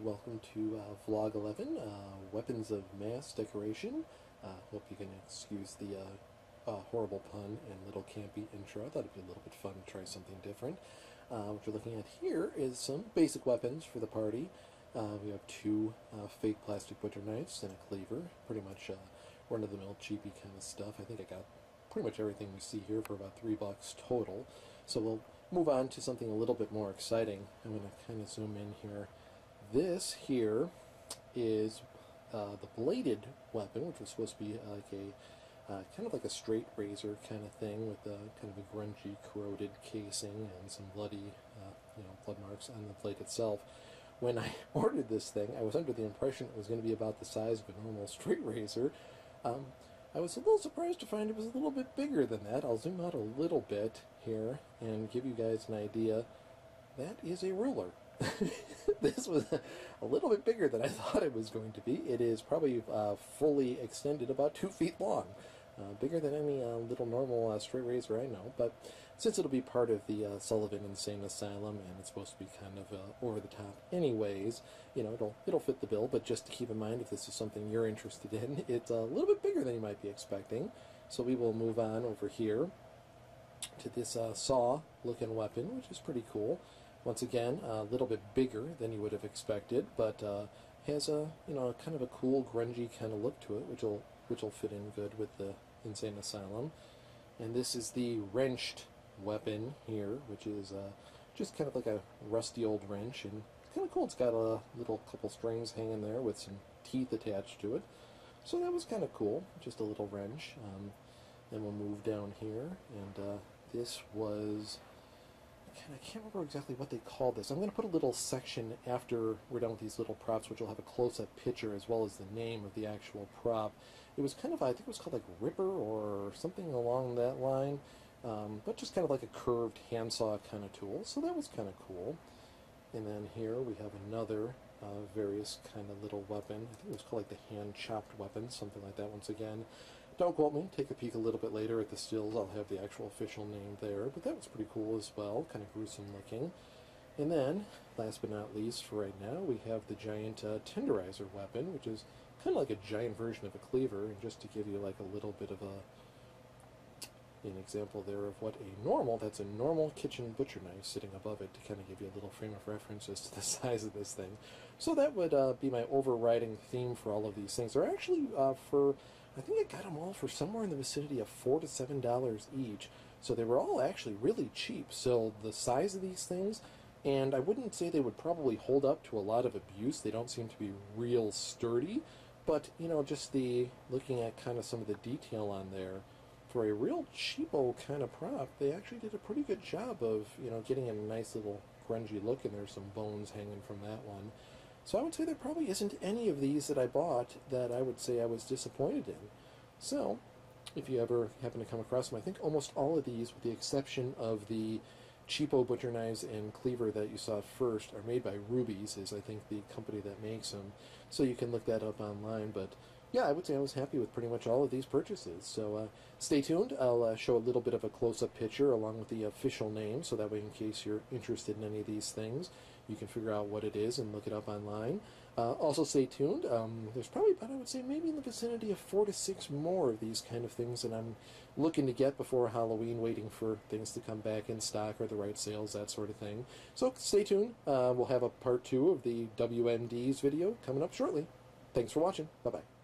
welcome to uh, Vlog 11, uh, Weapons of Mass Decoration. Uh, hope you can excuse the uh, uh, horrible pun and little campy intro. I thought it'd be a little bit fun to try something different. Uh, what you're looking at here is some basic weapons for the party. we have two fake plastic butcher knives and a cleaver. Pretty much run-of-the-mill cheapy kind of stuff. I think I got pretty much everything we see here for about three bucks total. So we'll move on to something a little bit more exciting. I'm going to kind of zoom in here. This here is uh, the bladed weapon, which was supposed to be like a uh, kind of like a straight razor kind of thing with a kind of a grungy, corroded casing and some bloody, uh, you know, blood marks on the blade itself. When I ordered this thing, I was under the impression it was going to be about the size of a normal straight razor. Um, I was a little surprised to find it was a little bit bigger than that. I'll zoom out a little bit here and give you guys an idea. That is a ruler. this was a little bit bigger than I thought it was going to be. It is probably uh, fully extended, about two feet long. Uh, bigger than any uh, little normal uh, straight razor I know, but since it'll be part of the uh, Sullivan Insane Asylum and it's supposed to be kind of uh, over the top anyways, you know, it'll it'll fit the bill, but just to keep in mind if this is something you're interested in, it's a little bit bigger than you might be expecting. So we will move on over here to this uh, saw looking weapon, which is pretty cool. Once again, a little bit bigger than you would have expected, but has a you know kind of a cool grungy kind of look to it, which will which will fit in good with the Insane Asylum. And this is the wrenched weapon here, which is uh, just kind of like a rusty old wrench. And it's kind of cool. It's got a little couple strings hanging there with some teeth attached to it. So that was kind of cool. Just a little wrench. Um, then we'll move down here. And uh, this was I can't remember exactly what they called this. I'm going to put a little section after we're done with these little props, which will have a close-up picture as well as the name of the actual prop. It was kind of, I think it was called like Ripper or something along that line, um, but just kind of like a curved handsaw kind of tool. So that was kind of cool. And then here we have another uh, various kind of little weapon. I think it was called like the hand-chopped weapon, something like that once again. Don't quote me. Take a peek a little bit later at the stills. I'll have the actual official name there. But that was pretty cool as well. Kind of gruesome looking. And then, last but not least, for right now, we have the giant uh, tenderizer weapon, which is kind of like a giant version of a cleaver. And just to give you like a little bit of a an example there of what a normal, that's a normal kitchen butcher knife sitting above it to kind of give you a little frame of reference as to the size of this thing. So that would uh, be my overriding theme for all of these things. They're actually uh, for I think I got them all for somewhere in the vicinity of four to seven dollars each. So they were all actually really cheap. So the size of these things, and I wouldn't say they would probably hold up to a lot of abuse. They don't seem to be real sturdy, but you know, just the looking at kind of some of the detail on there, for a real cheapo kind of prop, they actually did a pretty good job of you know getting a nice little grungy look, and there's some bones hanging from that one. So I would say there probably isn't any of these that I bought that I would say I was disappointed in. So, if you ever happen to come across them, I think almost all of these, with the exception of the cheapo butcher knives and cleaver that you saw first, are made by Rubie's, is I think the company that makes them. So you can look that up online, but yeah, I would say I was happy with pretty much all of these purchases. So uh, stay tuned. I'll uh, show a little bit of a close-up picture along with the official name, so that way in case you're interested in any of these things, you can figure out what it is and look it up online. Uh, also stay tuned. Um, there's probably about, I would say, maybe in the vicinity of four to six more of these kind of things that I'm looking to get before Halloween, waiting for things to come back in stock or the right sales, that sort of thing. So stay tuned. Uh, we'll have a part two of the WMDs video coming up shortly. Thanks for watching. Bye-bye.